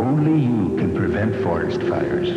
Only you can prevent forest fires.